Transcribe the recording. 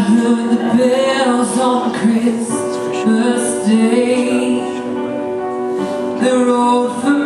heard the bells on Christmas Day The road. for